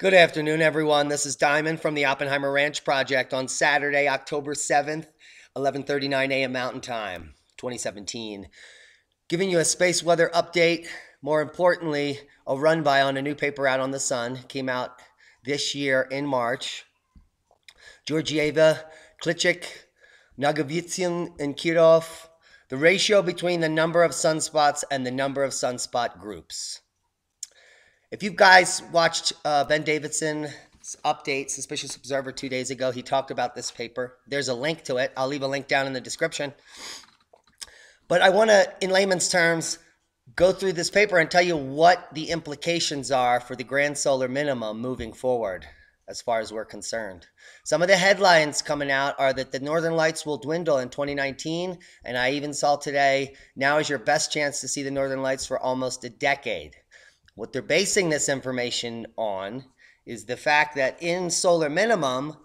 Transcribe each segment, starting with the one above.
Good afternoon, everyone. This is Diamond from the Oppenheimer Ranch Project on Saturday, October 7th, 11:39 a.m. Mountain Time, 2017. Giving you a space weather update. More importantly, a run by on a new paper out on the Sun. Came out this year in March. Georgieva, Klitschik, Nagovitsyn, and Kirov. The ratio between the number of sunspots and the number of sunspot groups. If you guys watched uh, Ben Davidson's update, Suspicious Observer, two days ago, he talked about this paper. There's a link to it. I'll leave a link down in the description. But I want to, in layman's terms, go through this paper and tell you what the implications are for the grand solar minimum moving forward as far as we're concerned. Some of the headlines coming out are that the northern lights will dwindle in 2019 and I even saw today now is your best chance to see the northern lights for almost a decade. What they're basing this information on is the fact that in solar minimum,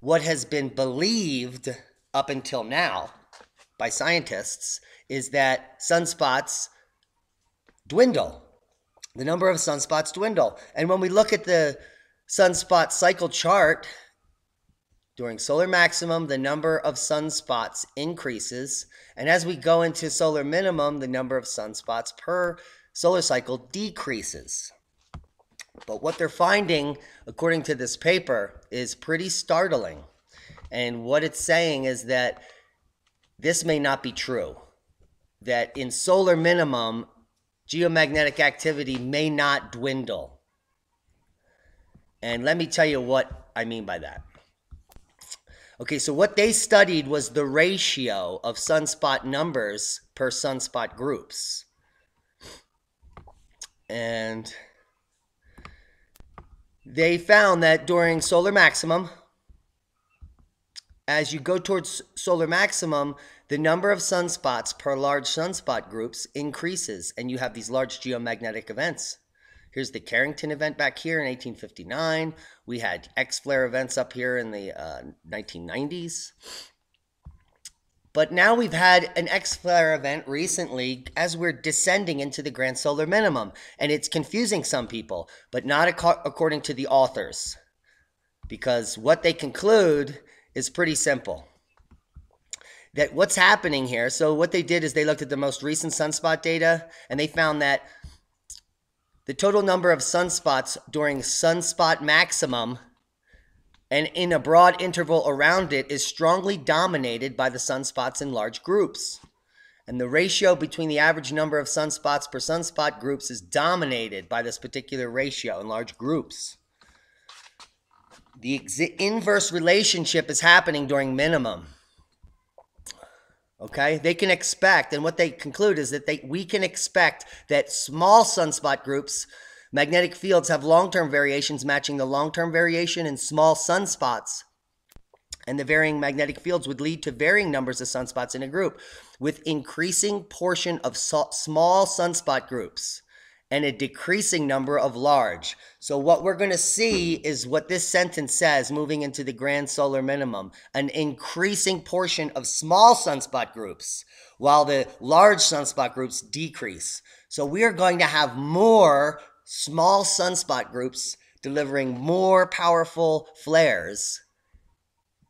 what has been believed up until now by scientists is that sunspots dwindle. The number of sunspots dwindle. And when we look at the sunspot cycle chart, during solar maximum, the number of sunspots increases. And as we go into solar minimum, the number of sunspots per solar cycle decreases. But what they're finding, according to this paper, is pretty startling. And what it's saying is that this may not be true. That in solar minimum, geomagnetic activity may not dwindle. And let me tell you what I mean by that. Okay, so what they studied was the ratio of sunspot numbers per sunspot groups and they found that during solar maximum, as you go towards solar maximum, the number of sunspots per large sunspot groups increases, and you have these large geomagnetic events. Here's the Carrington event back here in 1859. We had X flare events up here in the uh, 1990s. But now we've had an X flare event recently as we're descending into the grand solar minimum, and it's confusing some people, but not ac- according to the authors. Because what they conclude is pretty simple. That what's happening here, so what they did is they looked at the most recent sunspot data and they found that the total number of sunspots during sunspot maximum and in a broad interval around it is strongly dominated by the sunspots in large groups. And the ratio between the average number of sunspots per sunspot groups is dominated by this particular ratio in large groups. The inverse relationship is happening during minimum. Okay, they can expect, and what they conclude is that they we can expect that small sunspot groups Magnetic fields have long term variations matching the long term variation in small sunspots. And the varying magnetic fields would lead to varying numbers of sunspots in a group, with increasing portion of small sunspot groups and a decreasing number of large. So what we're going to see is what this sentence says moving into the grand solar minimum, an increasing portion of small sunspot groups while the large sunspot groups decrease. So we are going to have more small sunspot groups delivering more powerful flares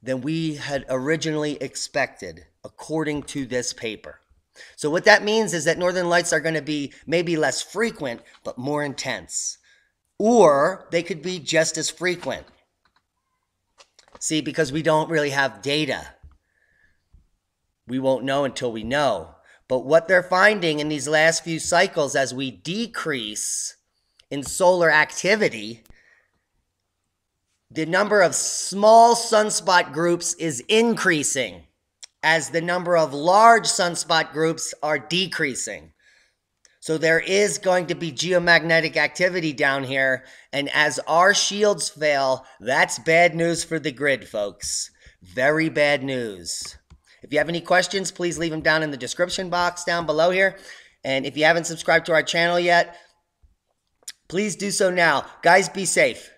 than we had originally expected, according to this paper. So, what that means is that northern lights are going to be maybe less frequent, but more intense. Or they could be just as frequent. See, because we don't really have data. We won't know until we know. But what they're finding in these last few cycles as we decrease in solar activity, the number of small sunspot groups is increasing as the number of large sunspot groups are decreasing. So there is going to be geomagnetic activity down here. And as our shields fail, that's bad news for the grid, folks. Very bad news. If you have any questions, please leave them down in the description box down below here. And if you haven't subscribed to our channel yet, Please do so now. Guys, be safe.